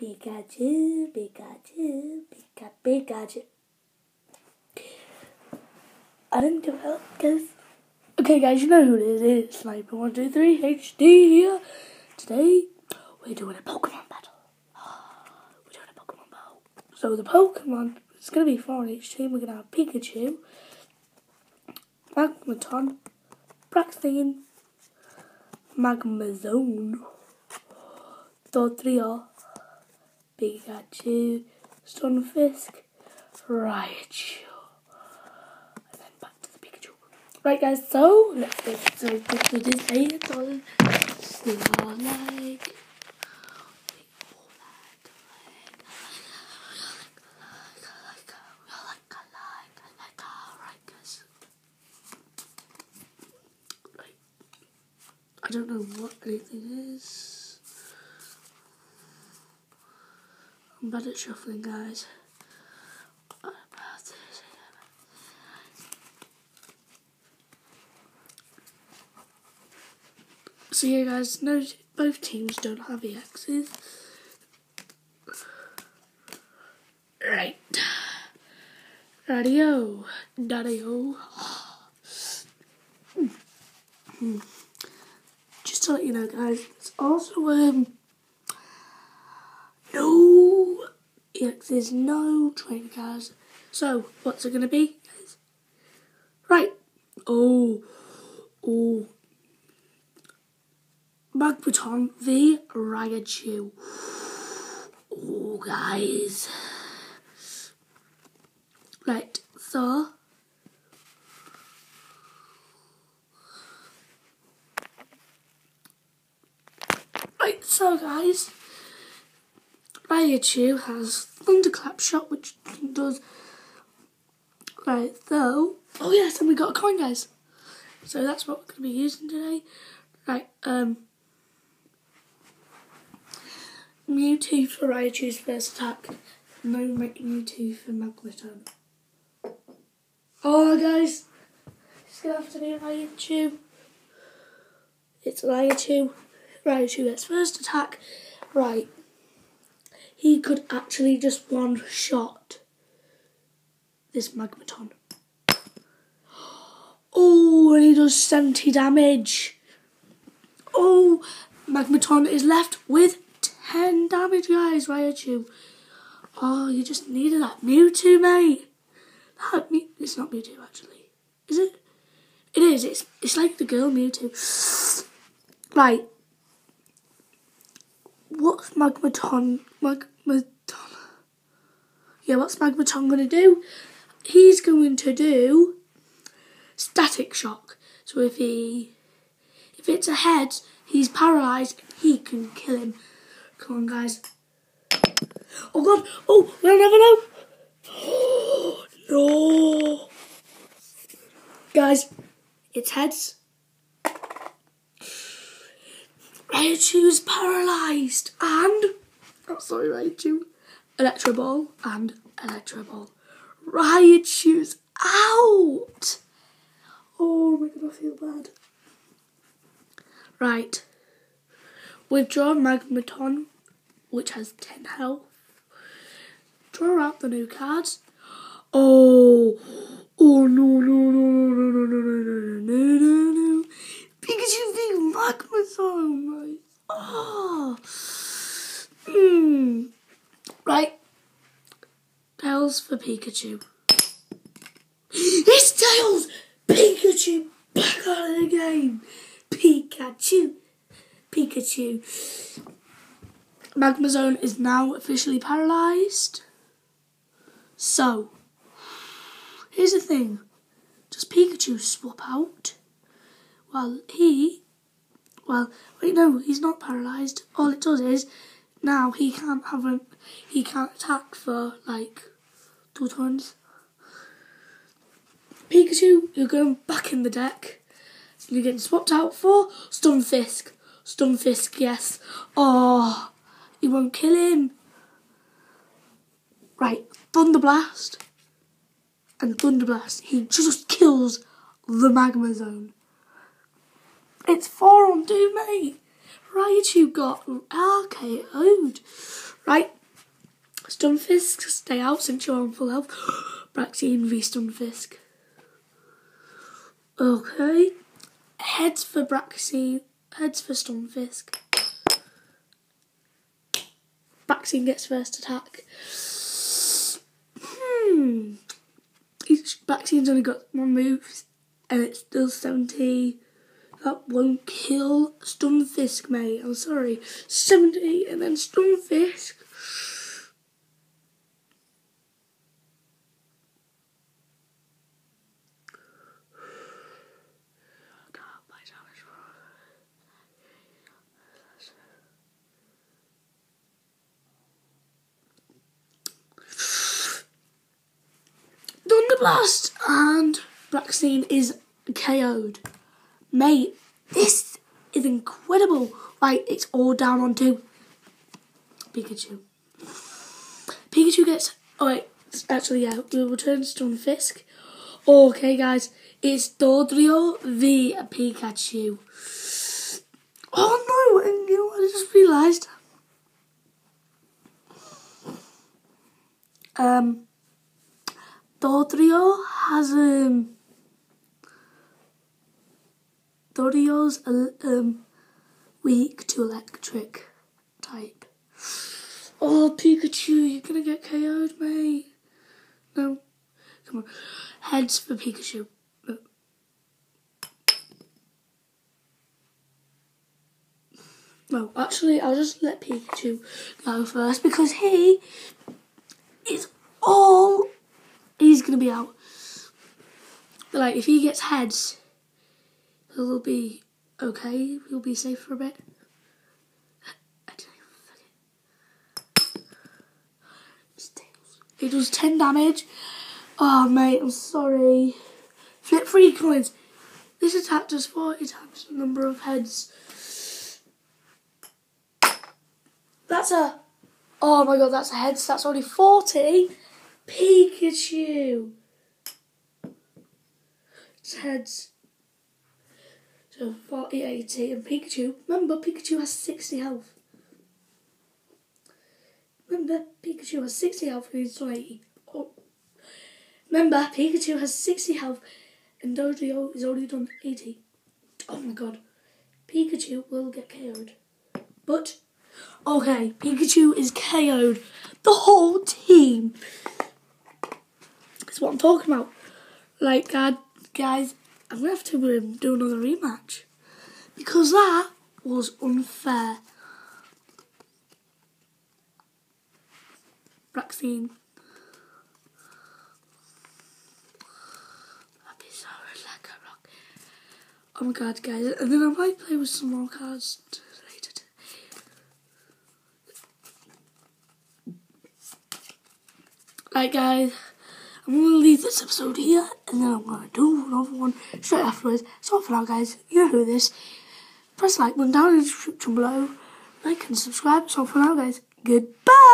Pikachu, Pikachu, Pika, Pikachu. I didn't do it because. Okay, guys, you know who it is. It's Sniper123 HD here. Today, we're doing a Pokemon battle. We're doing a Pokemon battle. So, the Pokemon is going to be for each team. We're going to have Pikachu, Magneton, Braixen, Magnezone, Dodrio, Pikachu, Stunfisk, Raichu. And then back to the Pikachu. Right guys, so let's get so this dollars. We all like I don't know what anything is. Bad at shuffling, guys. So yeah, guys, no, both teams don't have EXs. Right. Radio. Radio. Just to let you know, guys, it's also um no EXs, no train cars. So, what's it gonna be, guys? Right. Oh, oh. Magneton v Raichu. Oh, guys. Right, so. Right, so guys. Raichu has Thunderclap Shot, which does. Right, so. Oh, yes, and we got a coin, guys. So that's what we're going to be using today. Right, um. Mewtwo for Raichu's first attack. No make Mewtwo for Magneton. Oh, guys. It's going to have to be Raichu. It's Raichu. Raichu gets first attack. Right. He could actually just one shot this Magneton. Oh, and he does 70 damage. Oh, Magneton is left with 10 damage, guys, Raichu. Oh, you just needed that Mewtwo, mate. That it's not Mewtwo, actually. Is it? It is. It's, it's like the girl Mewtwo. Right. What's Magneton? Magneton. Yeah, what's Magneton going to do? He's going to do static shock. So if he, if it's a head, he's paralysed. He can kill him. Come on, guys. Oh, God. Oh, we'll never know. no. Guys, it's heads. Raichu's paralysed. And, oh, sorry, Raichu. Electro Ball and Electro Ball. Raichu's out. Oh, my God, I feel bad. Right. Withdraw Magneton, which has 10 health. Draw out the new cards. Oh, oh no, no, no, no, no, no, no, no, no, no, no, no. Pikachu v Magneton, right? Oh. Hmm. Right. Tails for Pikachu. It's Tails! Pikachu back on the game! Pikachu. Pikachu. Magnezone is now officially paralysed. So, here's the thing. Does Pikachu swap out? Well, he... Well, wait, no, he's not paralysed. All it does is, now he can't have a... He can't attack for, like, two turns. Pikachu, you're going back in the deck. You're getting swapped out for Stunfisk. Stunfisk, yes. Oh, you won't kill him. Right, Thunderblast. And Thunderblast, he just kills the Magnezone. It's four on two, mate. Raichu got RKO'd. Right, Stunfisk, stay out since you're on full health. Braixen v Stunfisk. Okay. Heads for Braixen, heads for Stunfisk. Braixen gets first attack. Hmm. Each only got one move and it's still 70. That won't kill Stunfisk, mate. I'm sorry. 70 and then Stunfisk. Thunderblast and Braixen is KO'd. Mate, this is incredible. Right, it's all down on two. Pikachu. Pikachu gets. Oh, wait. Actually, yeah, we will turn to Stunfisk. Okay, guys. It's Dodrio v Pikachu. Oh no, and you know what I just realised? Um, Dodrio has um Dodrio's um weak to electric type. Oh Pikachu, you're gonna get KO'd, mate. No. Come on. Heads for Pikachu. No, actually, I'll just let Pikachu go first because he is all he's gonna be out. But like, if he gets heads, he'll be okay. He'll be safe for a bit. He does 10 damage. Oh, mate, I'm sorry. Flip three coins. This attack does 40 times the number of heads. That's a... Oh my god, that's a heads. That's only 40. Pikachu. Heads. So 40, 80. And Pikachu, remember, Pikachu has 60 health. Remember, Pikachu has 60 health and he's done 80. Oh. Remember, Pikachu has 60 health and Dodrio is already done 80. Oh my god. Pikachu will get KO'd. But, okay, Pikachu is KO'd. The whole team. What I'm talking about. Like, guys, I'm going to have to do another rematch. Because that was unfair. Braixen. Oh my god, guys. And then I might play with some more cards later today. Right, guys. I'm to leave this episode here, and then I'm to do another one straight afterwards. So for now, guys, you know this. Press like button down in the description below. Like and subscribe. So for now, guys, goodbye.